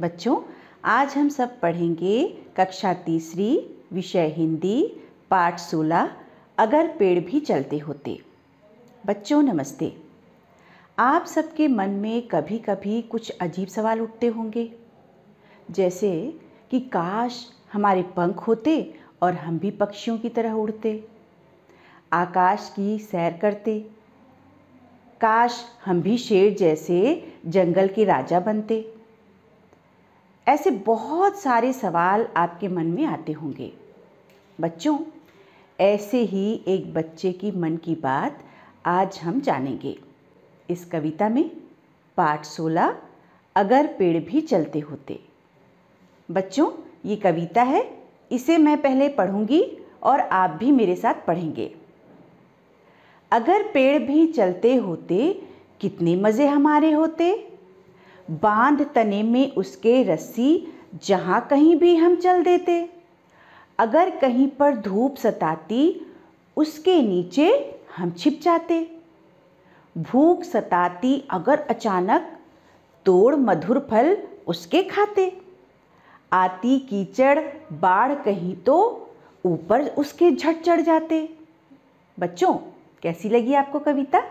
बच्चों, आज हम सब पढ़ेंगे कक्षा तीसरी, विषय हिंदी, पाठ सोलह, अगर पेड़ भी चलते होते। बच्चों, नमस्ते। आप सबके मन में कभी कभी कुछ अजीब सवाल उठते होंगे। जैसे कि, काश हमारे पंख होते और हम भी पक्षियों की तरह उड़ते। आकाश की सैर करते। काश हम भी शेर जैसे जंगल के राजा बनते। ऐसे बहुत सारे सवाल आपके मन में आते होंगे। बच्चों, ऐसे ही एक बच्चे की मन की बात आज हम जानेंगे। इस कविता में पाठ सोलह, अगर पेड़ भी चलते होते। बच्चों, ये कविता है, इसे मैं पहले पढ़ूँगी और आप भी मेरे साथ पढ़ेंगे। अगर पेड़ भी चलते होते, कितने मज़े हमारे होते। बाँध तने में उसके रस्सी जहाँ कहीं भी हम चल देते। अगर कहीं पर धूप सताती, उसके नीचे हम छिप जाते। भूख सताती अगर अचानक, तोड़ मधुर फल उसके खाते। आती कीचड़, बाढ़ कहीं तो ऊपर उसके झट चढ़ जाते। बच्चों, कैसी लगी आपको कविता?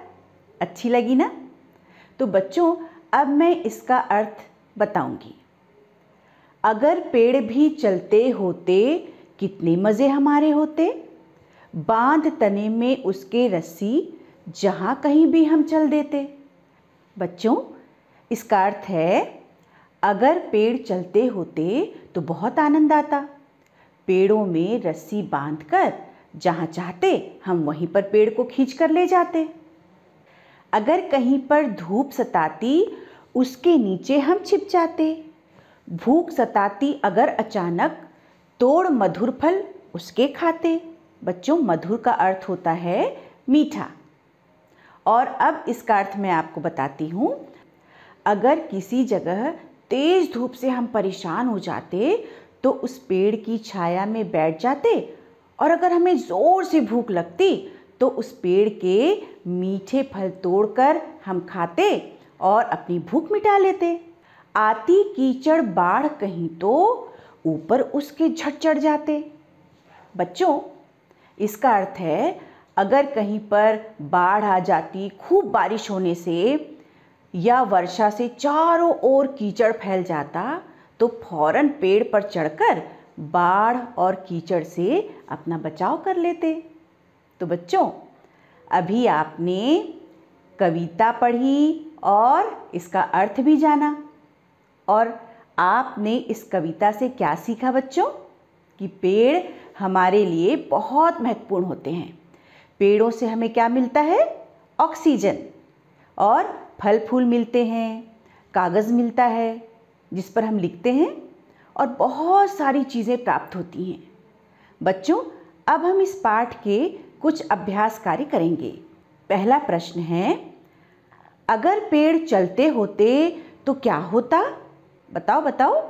अच्छी लगी ना? तो बच्चों अब मैं इसका अर्थ बताऊँगी। अगर पेड़ भी चलते होते, कितने मज़े हमारे होते। बाँध तने में उसके रस्सी जहाँ कहीं भी हम चल देते। बच्चों, इसका अर्थ है, अगर पेड़ चलते होते तो बहुत आनंद आता। पेड़ों में रस्सी बांधकर जहाँ चाहते, हम वहीं पर पेड़ को खींच कर ले जाते। अगर कहीं पर धूप सताती, उसके नीचे हम छिप जाते। भूख सताती अगर अचानक, तोड़ मधुर फल उसके खाते। बच्चों, मधुर का अर्थ होता है मीठा। और अब इसका अर्थ मैं आपको बताती हूँ। अगर किसी जगह तेज धूप से हम परेशान हो जाते तो उस पेड़ की छाया में बैठ जाते। और अगर हमें ज़ोर से भूख लगती तो उस पेड़ के मीठे फल तोड़कर हम खाते और अपनी भूख मिटा लेते। आती कीचड़ बाढ़ कहीं तो ऊपर उसके झट चढ़ जाते। बच्चों, इसका अर्थ है, अगर कहीं पर बाढ़ आ जाती खूब बारिश होने से या वर्षा से चारों ओर कीचड़ फैल जाता तो फ़ौरन पेड़ पर चढ़कर बाढ़ और कीचड़ से अपना बचाव कर लेते। तो बच्चों, अभी आपने कविता पढ़ी और इसका अर्थ भी जाना। और आपने इस कविता से क्या सीखा बच्चों? कि पेड़ हमारे लिए बहुत महत्वपूर्ण होते हैं। पेड़ों से हमें क्या मिलता है? ऑक्सीजन। और फल फूल मिलते हैं, कागज़ मिलता है, जिस पर हम लिखते हैं, और बहुत सारी चीज़ें प्राप्त होती हैं। बच्चों, अब हम इस पाठ के कुछ अभ्यास कार्य करेंगे। पहला प्रश्न है, अगर पेड़ चलते होते तो क्या होता? बताओ बताओ।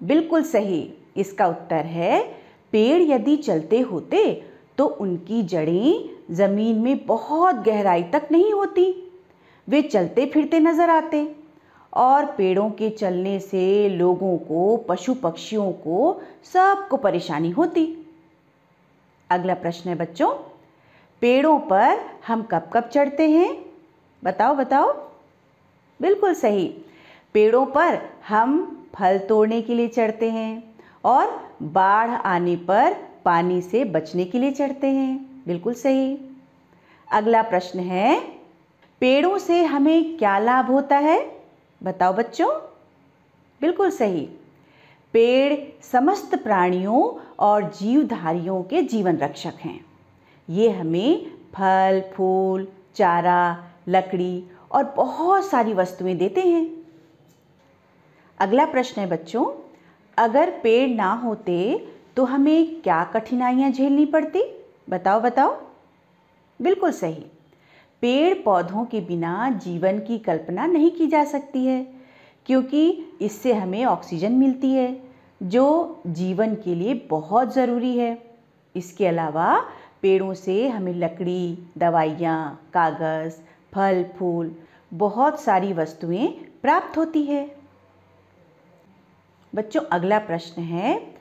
बिल्कुल सही, इसका उत्तर है, पेड़ यदि चलते होते तो उनकी जड़ें ज़मीन में बहुत गहराई तक नहीं होती। वे चलते फिरते नज़र आते और पेड़ों के चलने से लोगों को पशु पक्षियों को सबको परेशानी होती। अगला प्रश्न है बच्चों पेड़ों पर हम कब कब चढ़ते हैं? बताओ बताओ। बिल्कुल सही। पेड़ों पर हम फल तोड़ने के लिए चढ़ते हैं और बाढ़ आने पर पानी से बचने के लिए चढ़ते हैं। बिल्कुल सही। अगला प्रश्न है, पेड़ों से हमें क्या लाभ होता है? बताओ बच्चों। बिल्कुल सही। पेड़ समस्त प्राणियों और जीवधारियों के जीवन रक्षक हैं। ये हमें फल, फूल, चारा, लकड़ी और बहुत सारी वस्तुएँ देते हैं। अगला प्रश्न है बच्चों, अगर पेड़ ना होते तो हमें क्या कठिनाइयाँ झेलनी पड़ती? बताओ बताओ। बिल्कुल सही। पेड़ पौधों के बिना जीवन की कल्पना नहीं की जा सकती है, क्योंकि इससे हमें ऑक्सीजन मिलती है, जो जीवन के लिए बहुत ज़रूरी है। इसके अलावा पेड़ों से हमें लकड़ी, दवाइयाँ, कागज़, फल, फूल, बहुत सारी वस्तुएँ प्राप्त होती है। बच्चों, अगला प्रश्न है,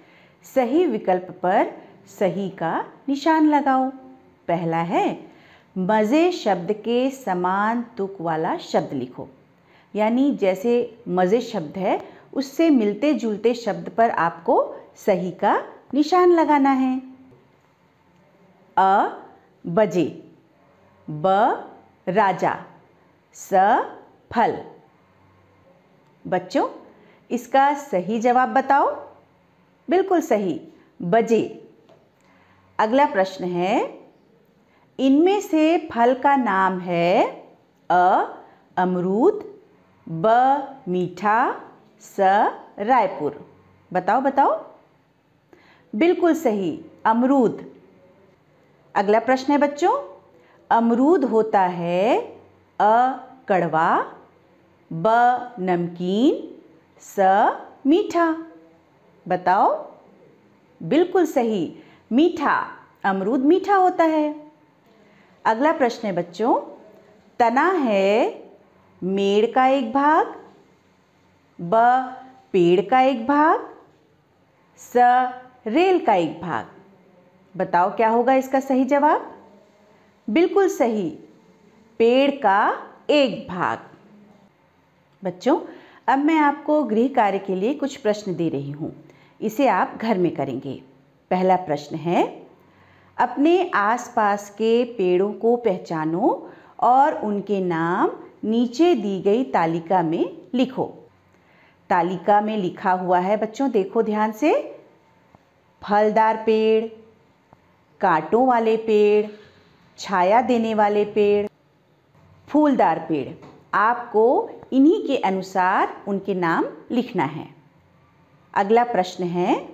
सही विकल्प पर सही का निशान लगाओ। पहला है, मज़े शब्द के समान तुक वाला शब्द लिखो। यानी जैसे मज़े शब्द है, उससे मिलते जुलते शब्द पर आपको सही का निशान लगाना है। अ, बजे। ब, राजा। स, फल। बच्चों, इसका सही जवाब बताओ? बिल्कुल सही, बजे। अगला प्रश्न है, इनमें से फल का नाम है अ, अमरूद, ब, मीठा, स, रायपुर। बताओ बताओ। बिल्कुल सही, अमरूद। अगला प्रश्न है बच्चों। अमरूद होता है अ कड़वा, ब नमकीन, स मीठा। बताओ, बिल्कुल सही, मीठा, अमरूद मीठा होता है। अगला प्रश्न है बच्चों, तना है मेड़ का एक भाग, ब पेड़ का एक भाग, स रेल का एक भाग। बताओ क्या होगा इसका सही जवाब? बिल्कुल सही। पेड़ का एक भाग। बच्चों, अब मैं आपको गृह कार्य के लिए कुछ प्रश्न दे रही हूँ। इसे आप घर में करेंगे। पहला प्रश्न है, अपने आसपास के पेड़ों को पहचानो और उनके नाम नीचे दी गई तालिका में लिखो। तालिका में लिखा हुआ है, बच्चों, देखो ध्यान से। फलदार पेड़ कांटों वाले पेड़, छाया देने वाले पेड़, फूलदार पेड़। आपको इन्हीं के अनुसार उनके नाम लिखना है। अगला प्रश्न है,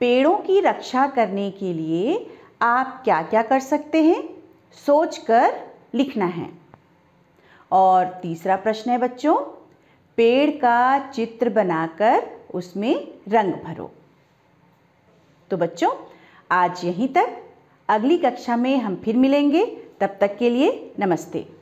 पेड़ों की रक्षा करने के लिए आप क्या क्या कर सकते हैं? सोच कर लिखना है। और तीसरा प्रश्न है बच्चों, पेड़ का चित्र बनाकर उसमें रंग भरो। तो बच्चों आज यहीं तक। अगली कक्षा में हम फिर मिलेंगे। तब तक के लिए नमस्ते।